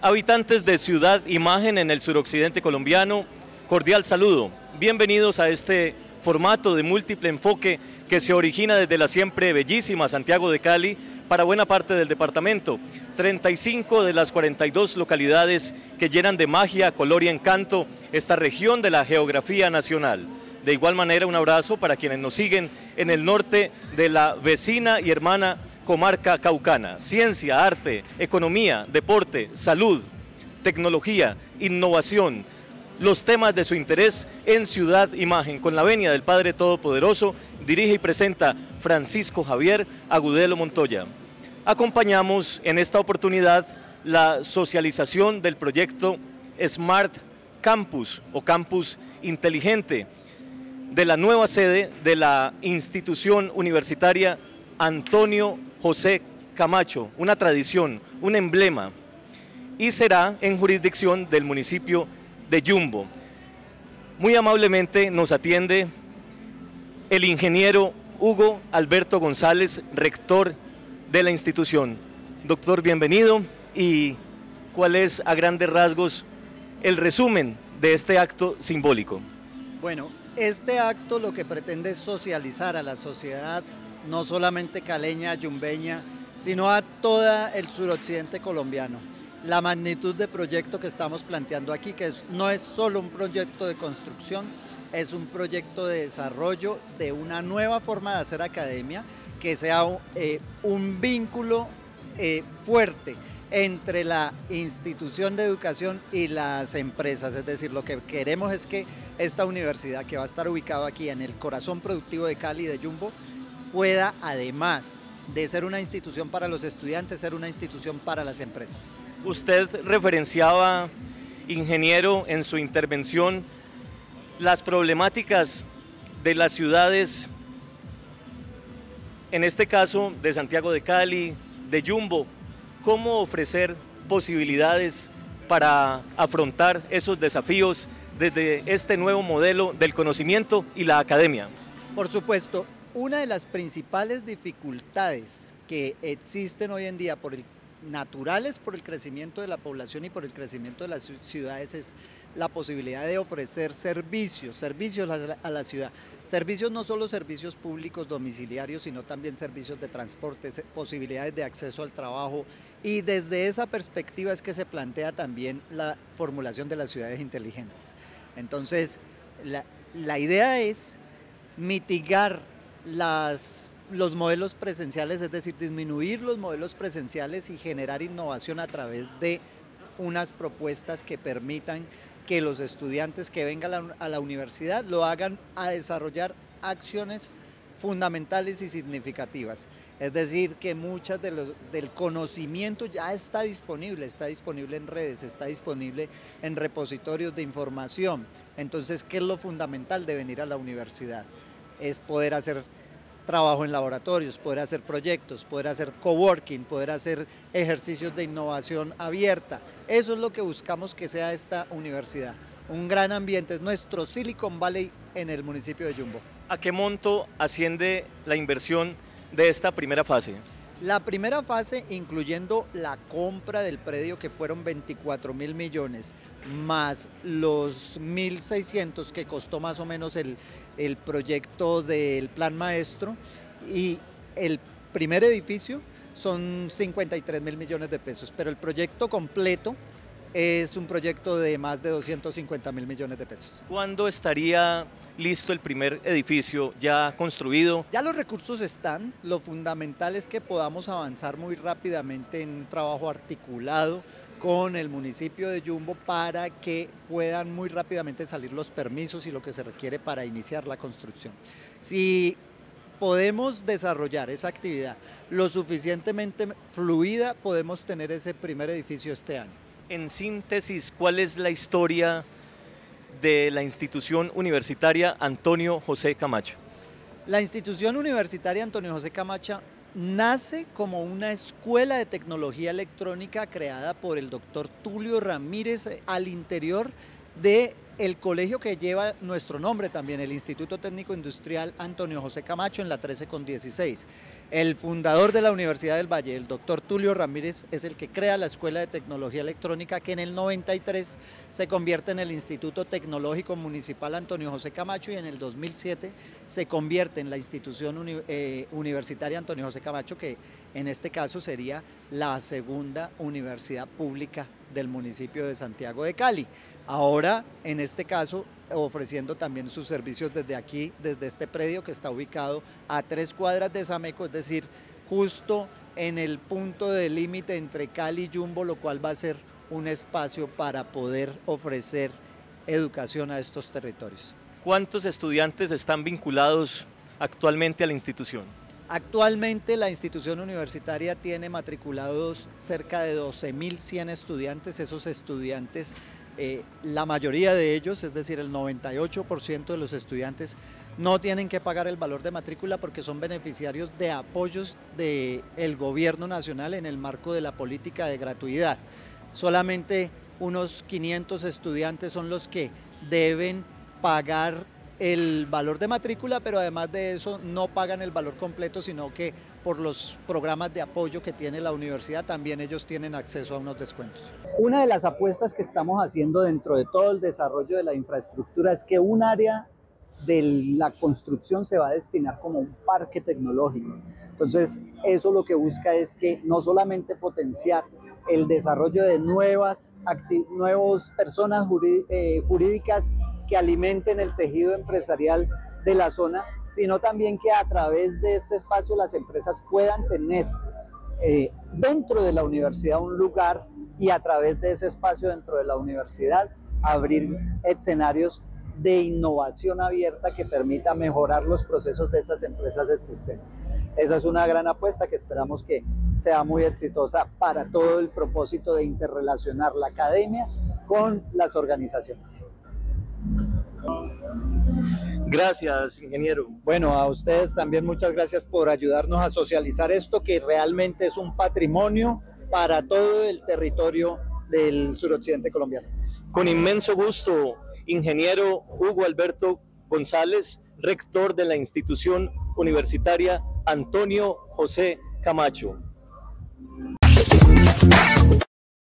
Habitantes de Ciudad Imagen en el suroccidente colombiano, cordial saludo. Bienvenidos a este formato de múltiple enfoque que se origina desde la siempre bellísima Santiago de Cali para buena parte del departamento. 35 de las 42 localidades que llenan de magia, color y encanto esta región de la geografía nacional. De igual manera, un abrazo para quienes nos siguen en el norte de la vecina y hermana comarca caucana. Ciencia, arte, economía, deporte, salud, tecnología, innovación, los temas de su interés en Ciudad Imagen. Con la venia del Padre Todopoderoso, dirige y presenta Francisco Javier Agudelo Montoya. Acompañamos en esta oportunidad la socialización del proyecto Smart Campus o Campus Inteligente de la nueva sede de la institución universitaria Antonio José Camacho, una tradición, un emblema, y será en jurisdicción del municipio de Yumbo. Muy amablemente nos atiende el ingeniero Hugo Alberto González, rector de la institución. Doctor, bienvenido y cuál es a grandes rasgos el resumen de este acto simbólico. Bueno, este acto lo que pretende es socializar a la sociedad, no solamente caleña, yumbeña, sino a todo el suroccidente colombiano. La magnitud de proyecto que estamos planteando aquí, que no es solo un proyecto de construcción, es un proyecto de desarrollo de una nueva forma de hacer academia, que sea eh, un vínculo eh, fuerte entre la institución de educación y las empresas. Es decir, lo que queremos es que esta universidad, que va a estar ubicada aquí en el corazón productivo de Cali, de Jumbo, pueda, además de ser una institución para los estudiantes, ser una institución para las empresas. Usted referenciaba, ingeniero, en su intervención, las problemáticas de las ciudades en este caso de Santiago de Cali, de Jumbo, cómo ofrecer posibilidades para afrontar esos desafíos desde este nuevo modelo del conocimiento y la academia. Por supuesto, una de las principales dificultades que existen hoy en día por naturales por el crecimiento de la población y por el crecimiento de las ciudades es la posibilidad de ofrecer servicios, servicios a la ciudad. Servicios no solo servicios públicos domiciliarios, sino también servicios de transporte, posibilidades de acceso al trabajo. Y desde esa perspectiva es que se plantea también la formulación de las ciudades inteligentes. Entonces, la, la idea es mitigar las los modelos presenciales, es decir, disminuir los modelos presenciales y generar innovación a través de unas propuestas que permitan que los estudiantes que vengan a la, universidad lo hagan a desarrollar acciones fundamentales y significativas. Es decir, que muchas de los, del conocimiento ya está disponible, está disponible en redes, está disponible en repositorios de información. Entonces, ¿qué es lo fundamental de venir a la universidad? Es poder hacer trabajo en laboratorios, poder hacer proyectos, poder hacer coworking, poder hacer ejercicios de innovación abierta. Eso es lo que buscamos que sea esta universidad. Un gran ambiente, es nuestro Silicon Valley en el municipio de Jumbo. ¿A qué monto asciende la inversión de esta primera fase? La primera fase, incluyendo la compra del predio, que fueron 24 mil millones, más los 1.600 que costó más o menos el, el proyecto del plan maestro, y el primer edificio son 53 mil millones de pesos, pero el proyecto completo es un proyecto de más de 250 mil millones de pesos. ¿Cuándo estaría listo el primer edificio ya construido? Ya los recursos están, lo fundamental es que podamos avanzar muy rápidamente en un trabajo articulado con el municipio de Yumbo para que puedan muy rápidamente salir los permisos y lo que se requiere para iniciar la construcción. Si podemos desarrollar esa actividad lo suficientemente fluida, podemos tener ese primer edificio este año. En síntesis, ¿cuál es la historia de la institución universitaria Antonio José Camacho? La institución universitaria Antonio José Camacho nace como una escuela de tecnología electrónica creada por el doctor Tulio Ramírez al interior de el colegio que lleva nuestro nombre también, el Instituto Técnico Industrial Antonio José Camacho en la 13 con 16. El fundador de la Universidad del Valle, el doctor Tulio Ramírez, es el que crea la Escuela de Tecnología Electrónica que en el 93 se convierte en el Instituto Tecnológico Municipal Antonio José Camacho y en el 2007 se convierte en la institución eh, universitaria Antonio José Camacho que en este caso sería la segunda universidad pública del municipio de Santiago de Cali. Ahora, en este caso, ofreciendo también sus servicios desde aquí, desde este predio que está ubicado a tres cuadras de Sameco, es decir, justo en el punto de límite entre Cali y Jumbo, lo cual va a ser un espacio para poder ofrecer educación a estos territorios. ¿Cuántos estudiantes están vinculados actualmente a la institución? Actualmente la institución universitaria tiene matriculados cerca de 12.100 estudiantes. Esos estudiantes, eh, la mayoría de ellos, es decir, el 98% de los estudiantes, no tienen que pagar el valor de matrícula porque son beneficiarios de apoyos del gobierno nacional en el marco de la política de gratuidad. Solamente unos 500 estudiantes son los que deben pagar el valor de matrícula, pero además de eso no pagan el valor completo, sino que por los programas de apoyo que tiene la universidad también ellos tienen acceso a unos descuentos. Una de las apuestas que estamos haciendo dentro de todo el desarrollo de la infraestructura es que un área de la construcción se va a destinar como un parque tecnológico. Entonces, eso lo que busca es que no solamente potenciar el desarrollo de nuevas, nuevas personas eh, jurídicas que alimenten el tejido empresarial de la zona, sino también que a través de este espacio las empresas puedan tener eh, dentro de la universidad un lugar y a través de ese espacio dentro de la universidad abrir escenarios de innovación abierta que permita mejorar los procesos de esas empresas existentes. Esa es una gran apuesta que esperamos que sea muy exitosa para todo el propósito de interrelacionar la academia con las organizaciones. Gracias, ingeniero. Bueno, a ustedes también muchas gracias por ayudarnos a socializar esto, que realmente es un patrimonio para todo el territorio del suroccidente colombiano. Con inmenso gusto, ingeniero Hugo Alberto González, rector de la institución universitaria Antonio José Camacho.